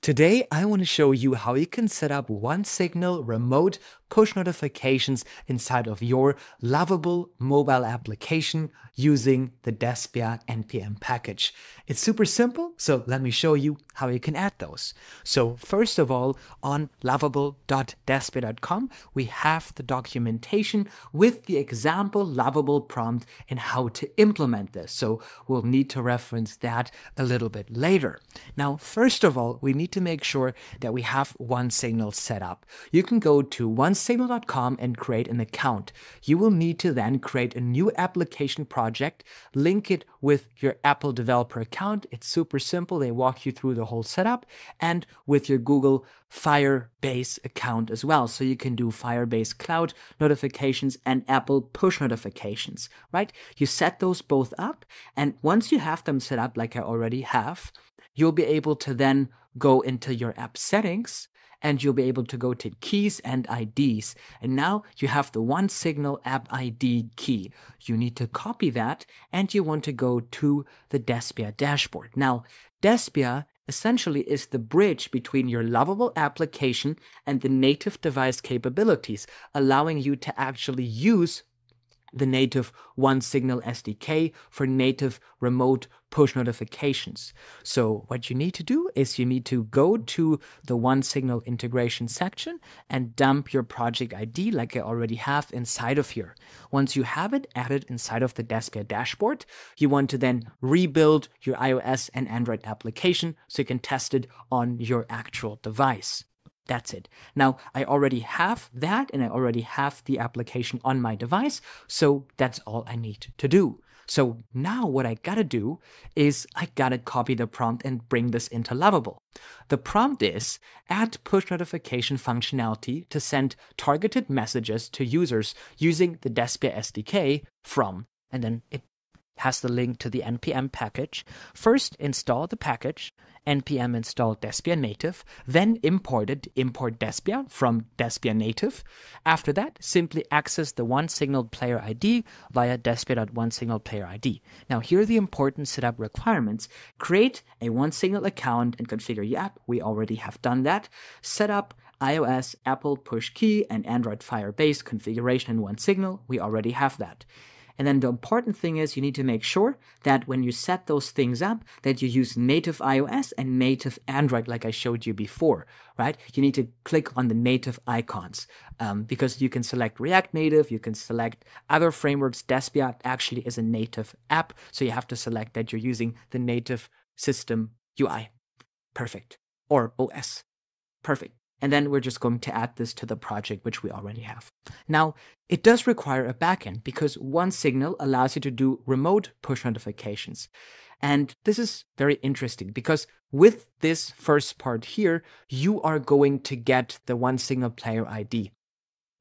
Today, I want to show you how you can set up OneSignal remote push notifications inside of your lovable mobile application using the Despia NPM package. It's super simple, so let me show you how you can add those. So first of all, on lovable.despia.com, we have the documentation with the example lovable prompt and how to implement this. So we'll need to reference that a little bit later. Now, first of all, we need to make sure that we have OneSignal set up. You can go to one signal.com and create an account. You will need to then create a new application project, link it with your Apple developer account. It's super simple. They walk you through the whole setup and with your Google Firebase account as well. So you can do Firebase cloud notifications and Apple push notifications, right? You set those both up. And once you have them set up, like I already have, you'll be able to then go into your app settings and you'll be able to go to keys and IDs. And now you have the OneSignal app ID key. You need to copy that and you want to go to the Despia dashboard. Now, Despia essentially is the bridge between your lovable application and the native device capabilities, allowing you to actually use the native OneSignal SDK for native remote push notifications. So what you need to do is you need to go to the OneSignal integration section and dump your project ID like I already have inside of here. Once you have it added inside of the Despia dashboard, you want to then rebuild your iOS and Android application so you can test it on your actual device. That's it. Now, I already have that and I already have the application on my device, so that's all I need to do. So now what I gotta do is I gotta copy the prompt and bring this into Lovable. The prompt is add push notification functionality to send targeted messages to users using the Despia SDK from, and then it has the link to the npm package. First, install the package, npm install Despia native, then import it, import Despia from Despia native. After that, simply access the OneSignal player ID via Despia.OneSignal player ID. Now, here are the important setup requirements. Create a one OneSignal account and configure your app. We already have done that. Set up iOS, Apple push key, and Android Firebase configuration in one OneSignal. We already have that. And then the important thing is you need to make sure that when you set those things up, that you use native iOS and native Android, like I showed you before, right? You need to click on the native icons um, because you can select React Native, you can select other frameworks. Despia actually is a native app, so you have to select that you're using the native system UI. Perfect. Or OS. Perfect. And then we're just going to add this to the project, which we already have. Now, it does require a backend because OneSignal allows you to do remote push notifications. And this is very interesting because with this first part here, you are going to get the one OneSignal player ID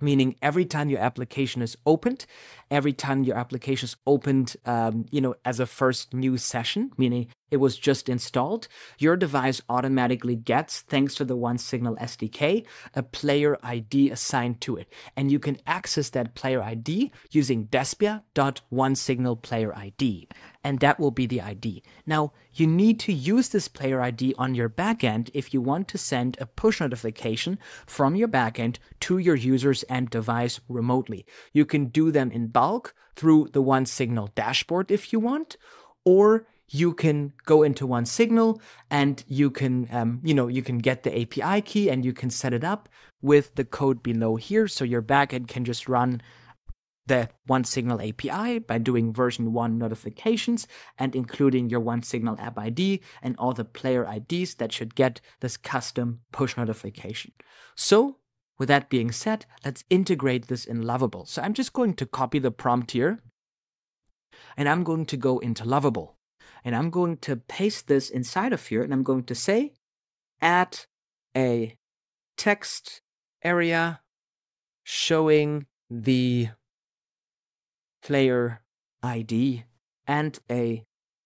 meaning every time your application is opened every time your application is opened um, you know as a first new session meaning it was just installed your device automatically gets thanks to the OneSignal sdk a player id assigned to it and you can access that player id using despia.onesignal player id and that will be the ID. Now, you need to use this player ID on your backend if you want to send a push notification from your backend to your users and device remotely. You can do them in through the OneSignal dashboard if you want, or you can go into OneSignal and you can um, you know you can get the api key and you can set it up with the code below here so your backend can just run the OneSignal API by doing version 1 notifications and including your OneSignal app ID and all the player IDs that should get this custom push notification. So, with that being said, let's integrate this in Lovable. So, I'm just going to copy the prompt here and I'm going to go into Lovable and I'm going to paste this inside of here and I'm going to say add a text area showing the player ID and a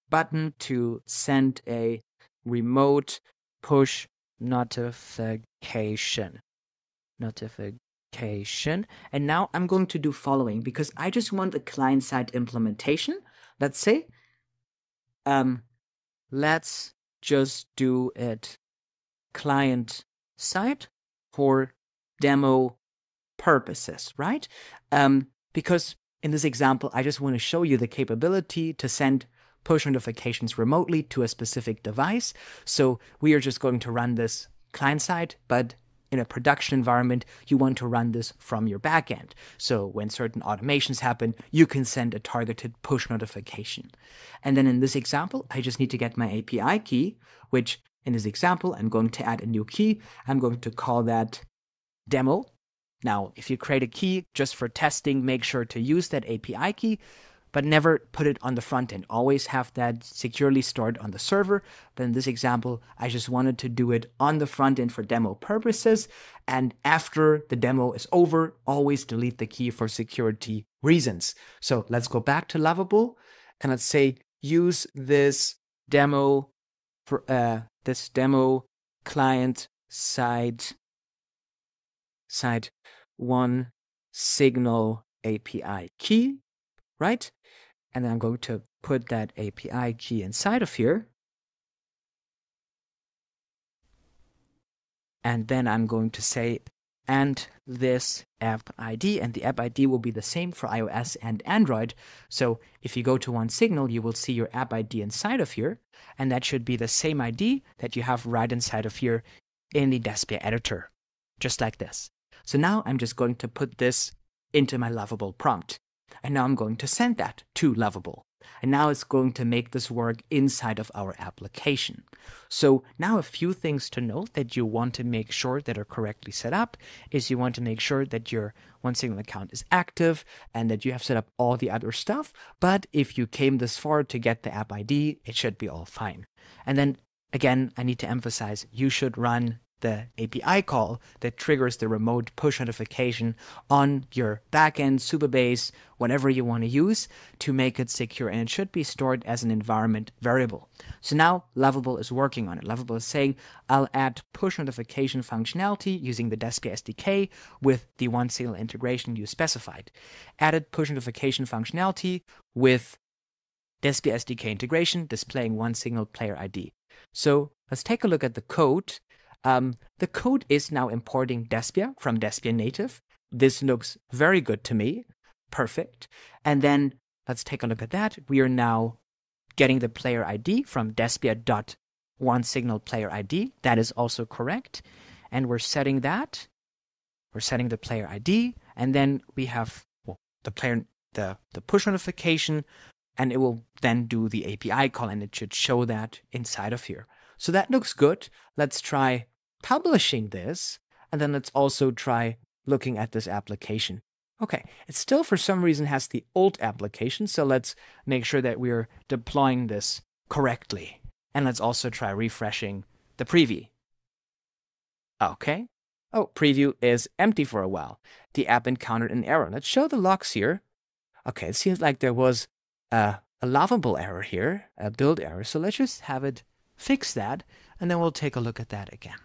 button to send a remote push notification. Notification. And now I'm going to do following because I just want a client side implementation. Let's say, um, let's just do it client side for demo purposes, right? Um, because in this example, I just want to show you the capability to send push notifications remotely to a specific device. So we are just going to run this client side, but in a production environment, you want to run this from your backend. So when certain automations happen, you can send a targeted push notification. And then in this example, I just need to get my API key, which in this example, I'm going to add a new key. I'm going to call that demo. Now, if you create a key just for testing, make sure to use that API key but never put it on the front end. Always have that securely stored on the server. But in this example, I just wanted to do it on the front end for demo purposes. And after the demo is over, always delete the key for security reasons. So let's go back to Lovable and let's say use this demo for uh, this demo client side side one signal API key, right? And then I'm going to put that API key inside of here. And then I'm going to say, and this app ID, and the app ID will be the same for iOS and Android. So if you go to OneSignal, you will see your app ID inside of here, and that should be the same ID that you have right inside of here in the Despia editor, just like this. So now I'm just going to put this into my lovable prompt. And now I'm going to send that to Lovable. And now it's going to make this work inside of our application. So now a few things to note that you want to make sure that are correctly set up is you want to make sure that your OneSignal account is active and that you have set up all the other stuff. But if you came this far to get the app ID, it should be all fine. And then again, I need to emphasize you should run the API call that triggers the remote push notification on your backend, Supabase, whatever you want to use to make it secure. And it should be stored as an environment variable. So now Lovable is working on it. Lovable is saying, I'll add push notification functionality using the Despia SDK with the OneSignal integration you specified. Added push notification functionality with Despia SDK integration displaying OneSignal player ID. So let's take a look at the code um, the code is now importing Despia from Despia native. This looks very good to me. Perfect. And then let's take a look at that. We are now getting the player ID from Despia dot OneSignal player ID. That is also correct. And we're setting that. We're setting the player ID, and then we have well, the player the, the push notification, and it will then do the API call, and it should show that inside of here. So that looks good. Let's try publishing this, and then let's also try looking at this application. Okay, it still for some reason has the old application, so let's make sure that we're deploying this correctly. And let's also try refreshing the preview. Okay. Oh, preview is empty for a while. The app encountered an error. Let's show the logs here. Okay, it seems like there was a, a lovable error here, a build error. So let's just have it fix that, and then we'll take a look at that again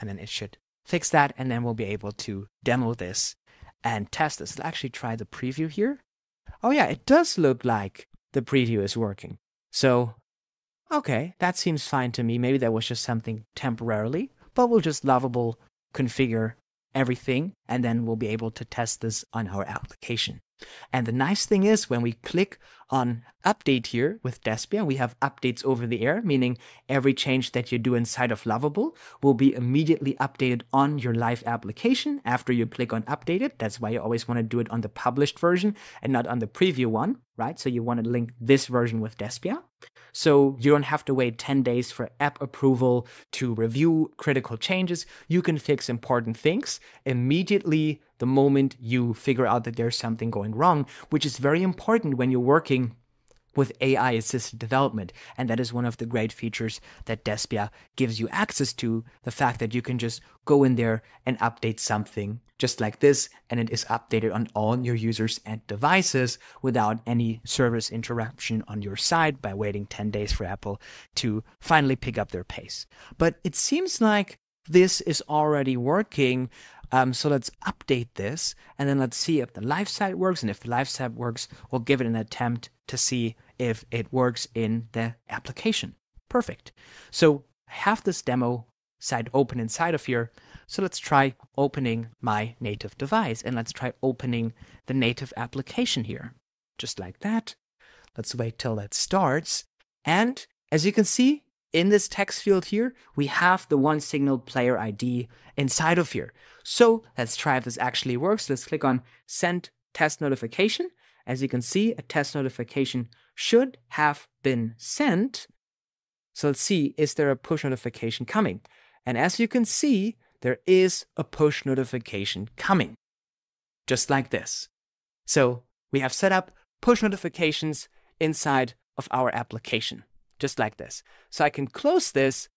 and then it should fix that and then we'll be able to demo this and test this. Let's actually try the preview here. Oh yeah, it does look like the preview is working. So, okay, that seems fine to me. Maybe that was just something temporarily, but we'll just lovable configure everything and then we'll be able to test this on our application. And the nice thing is when we click on update here with Despia, we have updates over the air, meaning every change that you do inside of Lovable will be immediately updated on your live application after you click on update it. That's why you always want to do it on the published version and not on the preview one, right? So you want to link this version with Despia. So you don't have to wait 10 days for app approval to review critical changes. You can fix important things immediately the moment you figure out that there's something going wrong, which is very important when you're working with AI assisted development. And that is one of the great features that Despia gives you access to the fact that you can just go in there and update something just like this, and it is updated on all your users and devices without any service interruption on your side by waiting 10 days for Apple to finally pick up their pace. But it seems like this is already working um, so let's update this and then let's see if the live site works. And if the live site works, we'll give it an attempt to see if it works in the application. Perfect. So I have this demo site open inside of here. So let's try opening my native device and let's try opening the native application here. Just like that. Let's wait till that starts. And as you can see, in this text field here, we have the OneSignal player ID inside of here. So let's try if this actually works. Let's click on send test notification. As you can see, a test notification should have been sent. So let's see, is there a push notification coming? And as you can see, there is a push notification coming, just like this. So we have set up push notifications inside of our application just like this. So I can close this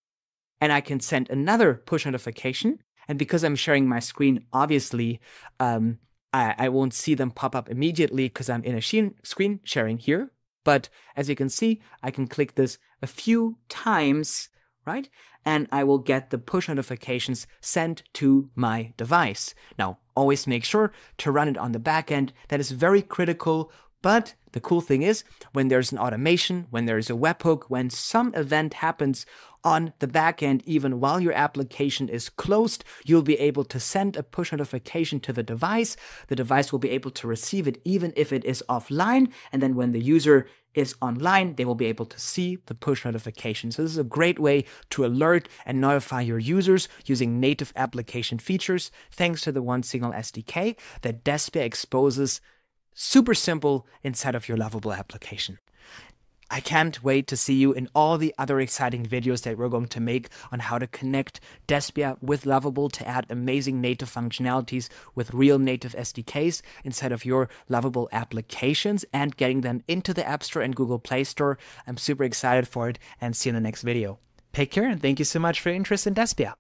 and I can send another push notification. And because I'm sharing my screen, obviously, um, I, I won't see them pop up immediately because I'm in a screen sharing here. But as you can see, I can click this a few times, right? And I will get the push notifications sent to my device. Now, always make sure to run it on the back end. That is very critical but the cool thing is, when there's an automation, when there's a webhook, when some event happens on the backend, even while your application is closed, you'll be able to send a push notification to the device. The device will be able to receive it even if it is offline. And then when the user is online, they will be able to see the push notification. So this is a great way to alert and notify your users using native application features thanks to the OneSignal SDK that Despia exposes super simple inside of your Lovable application. I can't wait to see you in all the other exciting videos that we're going to make on how to connect Despia with Lovable to add amazing native functionalities with real native SDKs inside of your Lovable applications and getting them into the App Store and Google Play Store. I'm super excited for it and see you in the next video. Take care and thank you so much for your interest in Despia.